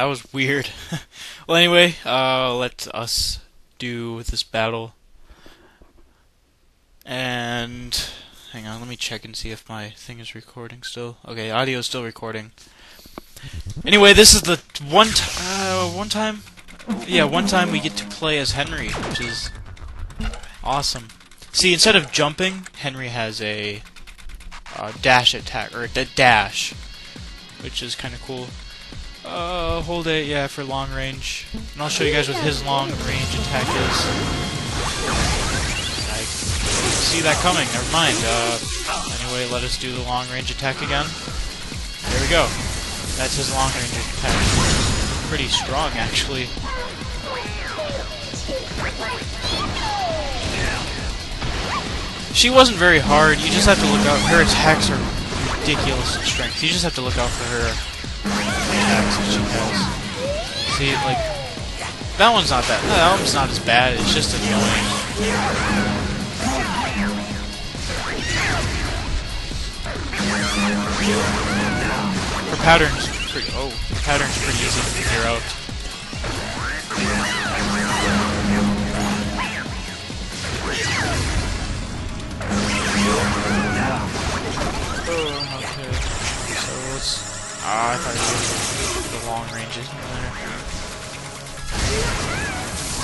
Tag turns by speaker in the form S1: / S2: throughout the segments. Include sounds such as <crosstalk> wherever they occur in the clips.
S1: That was weird. <laughs> well, anyway, uh, let us do this battle. And hang on, let me check and see if my thing is recording still. Okay, audio is still recording. Anyway, this is the one uh, one time. Yeah, one time we get to play as Henry, which is awesome. See, instead of jumping, Henry has a uh, dash attack or a dash, which is kind of cool. Uh, hold it, yeah, for long range. And I'll show you guys what his long range attack is. I see that coming, never mind. Uh, anyway, let us do the long range attack again. There we go. That's his long range attack. Pretty strong, actually. She wasn't very hard. You just have to look out. Her attacks are ridiculous in strength. You just have to look out for her attacks that she has. See, like that one's not that. That one's not as bad. It's just annoying. Her pattern's pretty. Oh, her pattern's pretty easy to figure out. Oh, okay. So let's. Ah, I thought the long ranges in there.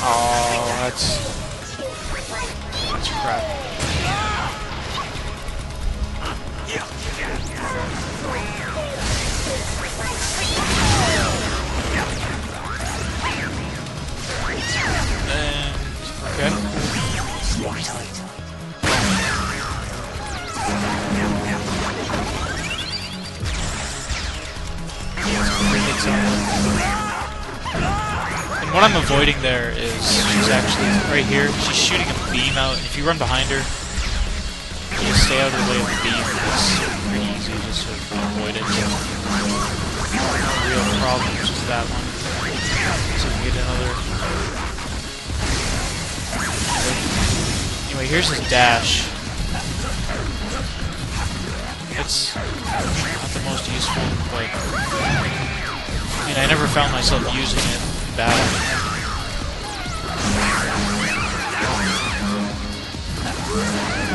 S1: Oh, oh, that's. That's crap. And, And what I'm avoiding there is she's actually right here. She's shooting a beam out, and if you run behind her, you stay out of the way of the beam. It's pretty easy just to avoid it. No real problems with that one. So we get another. Anyway, here's his dash. It's not the most useful, but I mean, I never found myself using it in battle.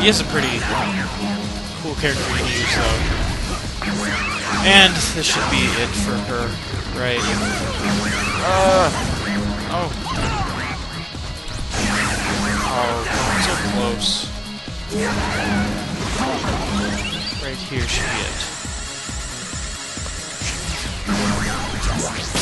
S1: He is a pretty cool character to use, though. And this should be it for her, right? Uh, oh. Oh, so close. Right here should be it. Yes!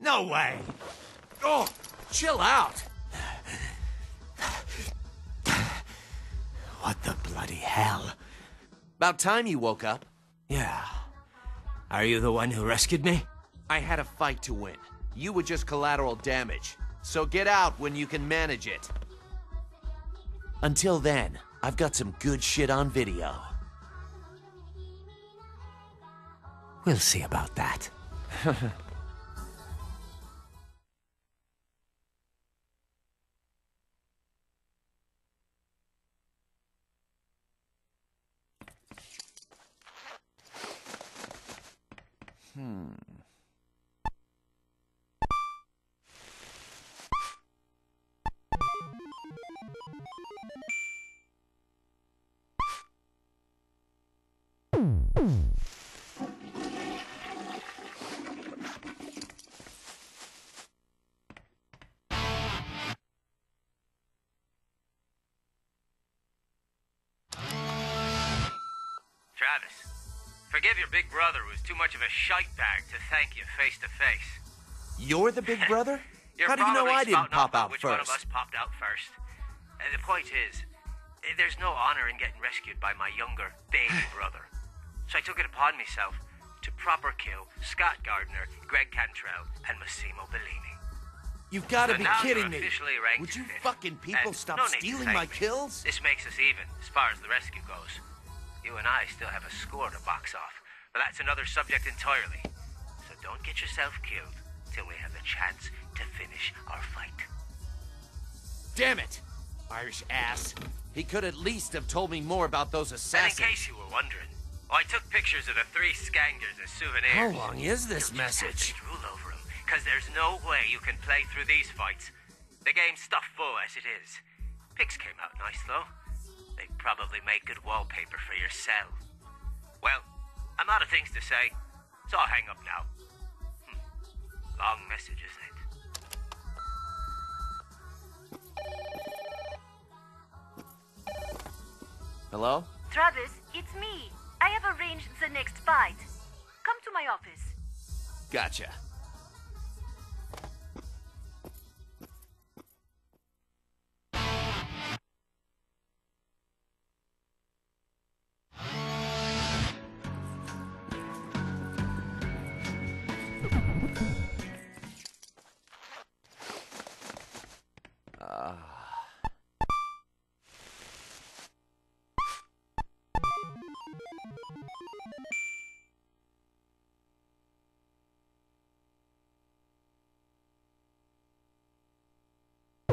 S2: No way. Oh, chill out. What the bloody hell?
S3: About time you woke up.
S2: Yeah. Are you the one who rescued me?
S3: I had a fight to win. You were just collateral damage. So get out when you can manage it. Until then, I've got some good shit on video.
S2: We'll see about that. <laughs>
S4: Travis, forgive your big brother who was too much of a shite bag to thank you face to face.
S3: You're the big brother? <laughs> How do you know I didn't pop
S4: off about
S3: out
S4: which one of us popped out first. Uh, the point is, uh, there's no honor in getting rescued by my younger baby <laughs> brother. So I took it upon myself to proper kill Scott Gardner, Greg Cantrell, and Massimo Bellini.
S3: You've got to
S4: So
S3: be kidding me. Would you fucking people stop
S4: no
S3: stealing my
S4: me.
S3: kills?
S4: This makes us even, as far as the rescue goes. You and I still have a score to box off, but that's another subject entirely. So don't get yourself killed till we have a chance to finish our fight.
S3: Damn it! Irish ass. He could at least have told me more about those assassins.
S4: And in case you were wondering, I took pictures of the three skangers as souvenirs.
S3: How long is this
S4: You'll
S3: message?
S4: drool over 'em, 'cause there's no way you can play through these fights. The game's stuffed full as it is. Pics came out nice, though. They'd probably make good wallpaper for your cell. Well, I'm out of things to say, so I'll hang up now. Hmm. Long message, isn't it?
S3: Hello?
S5: Travis, it's me. I have arranged the next fight. Come to my office.
S3: Gotcha.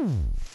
S3: Mm-hmm.